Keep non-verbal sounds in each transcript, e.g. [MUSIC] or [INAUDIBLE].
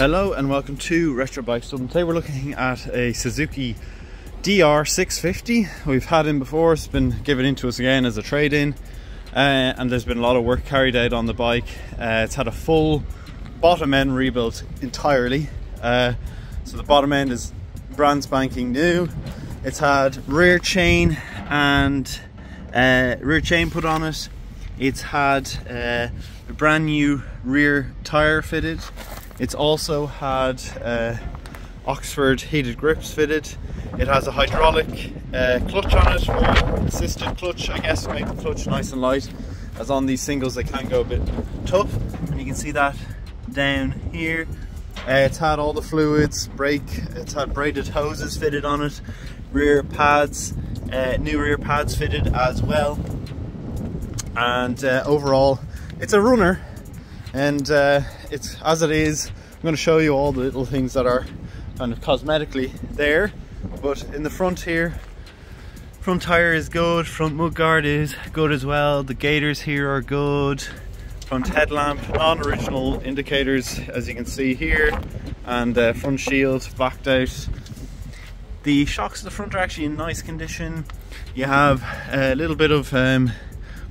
Hello and welcome to Retro Dublin. Today we're looking at a Suzuki DR650. We've had him before, it's been given into us again as a trade-in uh, and there's been a lot of work carried out on the bike. Uh, it's had a full bottom end rebuilt entirely. Uh, so the bottom end is brand spanking new. It's had rear chain and uh, rear chain put on it. It's had uh, a brand new rear tire fitted. It's also had uh, Oxford heated grips fitted. It has a hydraulic uh, clutch on it, or assisted clutch, I guess, to make the clutch nice and light. As on these singles, they can go a bit tough, and you can see that down here. Uh, it's had all the fluids, brake, it's had braided hoses fitted on it, rear pads, uh, new rear pads fitted as well. And uh, overall, it's a runner, and uh, it's as it is. I'm going to show you all the little things that are kind of cosmetically there. But in the front here, front tire is good, front mudguard is good as well. The gators here are good front headlamp, non-original indicators as you can see here, and uh, front shield backed out. The shocks at the front are actually in nice condition. You have a little bit of um,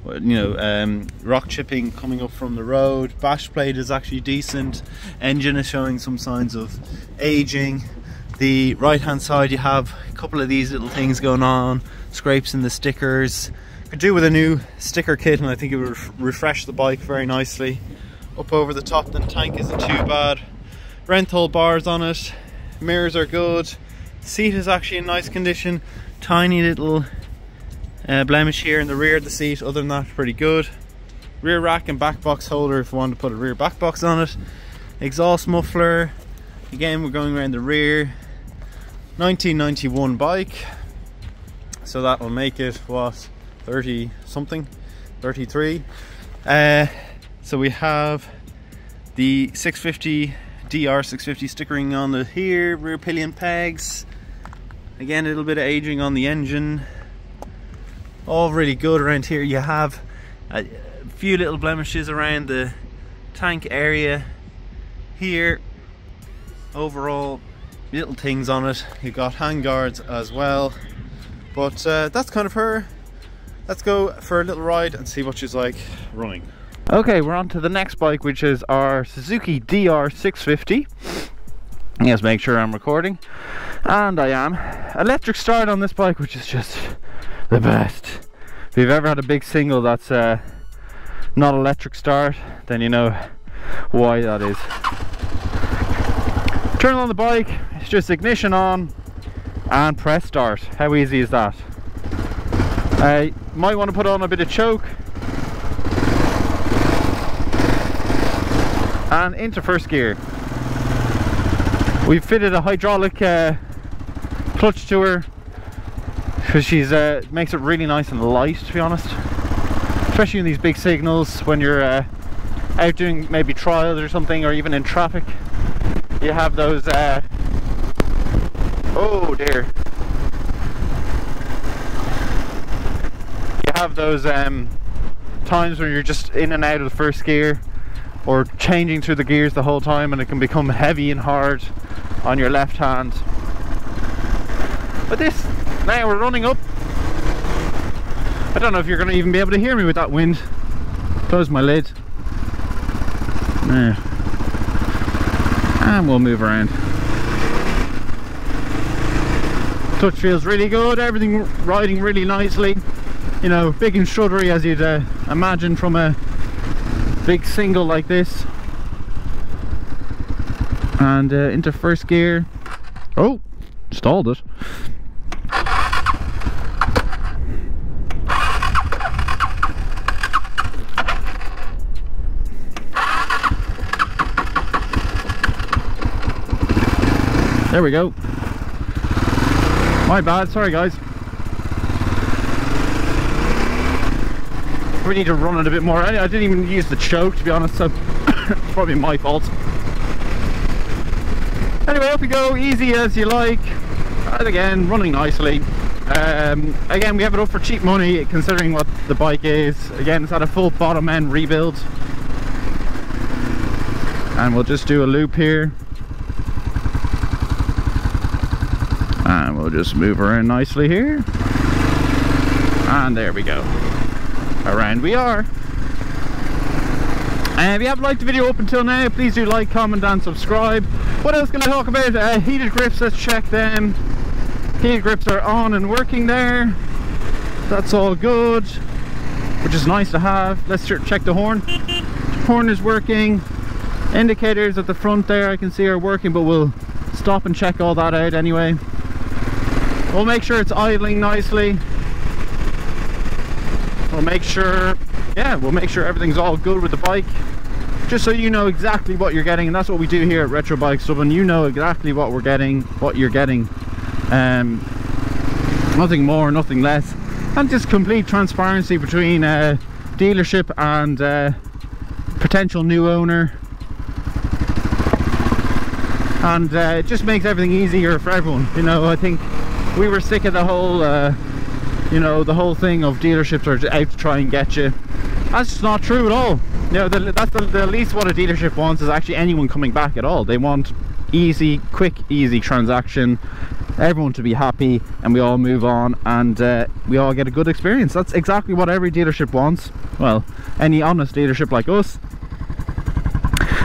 you know um, rock chipping coming up from the road. Bash plate is actually decent. Engine is showing some signs of aging. The right hand side you have a couple of these little things going on, scrapes in the stickers, could do with a new sticker kit and I think it would refresh the bike very nicely. Up over the top the tank isn't too bad. Renthal bars on it, mirrors are good. Seat is actually in nice condition. Tiny little uh, blemish here in the rear of the seat. Other than that, pretty good. Rear rack and back box holder if you want to put a rear back box on it. Exhaust muffler. Again, we're going around the rear. 1991 bike. So that will make it, what, 30 something 33 uh, so we have the 650 DR 650 stickering on the here rear pillion pegs again a little bit of aging on the engine all really good around here you have a few little blemishes around the tank area here overall little things on it You've got hand guards as well but uh, that's kind of her let's go for a little ride and see what she's like running. Okay, we're on to the next bike, which is our Suzuki DR650. Yes, make sure I'm recording. And I am. Electric start on this bike, which is just the best. If you've ever had a big single that's uh, not electric start, then you know why that is. Turn on the bike, it's just ignition on and press start. How easy is that? Uh, might want to put on a bit of choke and into first gear we've fitted a hydraulic uh, clutch to her because she's uh, makes it really nice and light to be honest. Especially in these big singles when you're uh, out doing maybe trials or something or even in traffic. You have those uh, oh dear. You have those um, times when you're just in and out of the first gear or changing through the gears the whole time and it can become heavy and hard on your left hand. But this, now we're running up. I don't know if you're going to even be able to hear me with that wind. Close my lid. There. And we'll move around. Touch feels really good, everything riding really nicely you know big and shuddery as you'd uh, imagine from a big single like this and uh, into first gear oh stalled it there we go my bad sorry guys we need to run it a bit more. I, didn't even use the choke to be honest, so [COUGHS] probably my fault. Anyway, up we go, easy as you like. And again, running nicely. Um, again, we have it up for cheap money considering what the bike is. Again, it's had a full bottom end rebuild. And we'll just do a loop here. We'll just move around nicely here. And there we go. Around we are. And if you have liked the video up until now please do like comment and subscribe. What else can I talk about? Uh, heated grips let's check them. Heated grips are on and working there. That's all good which is nice to have. Let's check the horn. Horn is working. Indicators at the front there I can see are working but we'll stop and check all that out anyway we'll make sure it's idling nicely. We'll make sure yeah we'll make sure everything's all good with the bike. Just so you know exactly what you're getting and that's what we do here at retro Bike dublin you know exactly what we're getting what you're getting. Um nothing more nothing less. And just complete transparency between uh dealership and uh potential new owner. And uh, it just makes everything easier for everyone you know i think we were sick of the whole uh, you know the whole thing of dealerships are out to try and get you. That's just not true at all. You know the, that's the, the least what a dealership wants is actually anyone coming back at all. They want easy quick easy transaction everyone to be happy and we all move on and uh, we all get a good experience. That's exactly what every dealership wants. Well any honest dealership like us.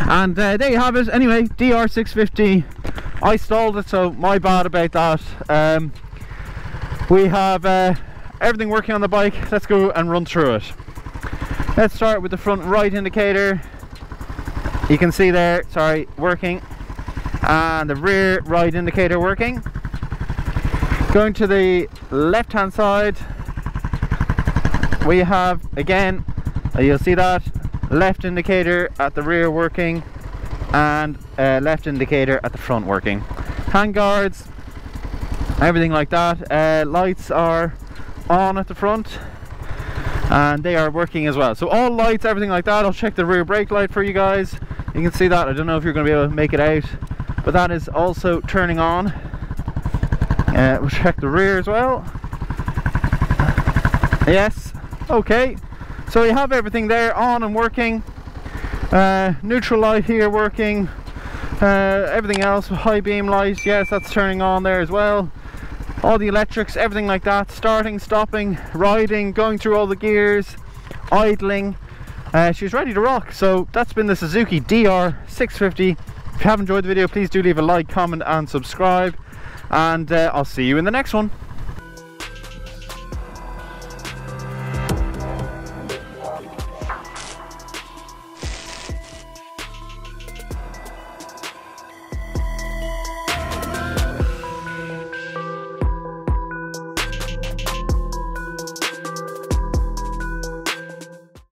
And uh, there you have it. Anyway dr650 i stalled it so my bad about that. Um, we have uh, everything working on the bike. Let's go and run through it. Let's start with the front right indicator. You can see there sorry working. And the rear right indicator working. Going to the left hand side we have again uh, you'll see that left indicator at the rear working and left indicator at the front working. Hand guards everything like that. Uh, lights are on at the front and they are working as well. So all lights everything like that I'll check the rear brake light for you guys. You can see that. I don't know if you're going to be able to make it out but that is also turning on. Uh, we'll check the rear as well. Yes okay. So you have everything there on and working uh, neutral light here working. Uh, everything else high beam light yes that's turning on there as well. All the electrics everything like that starting stopping riding going through all the gears idling. Uh, she's ready to rock so that's been the Suzuki DR650 if you have enjoyed the video please do leave a like comment and subscribe. And uh, I'll see you in the next one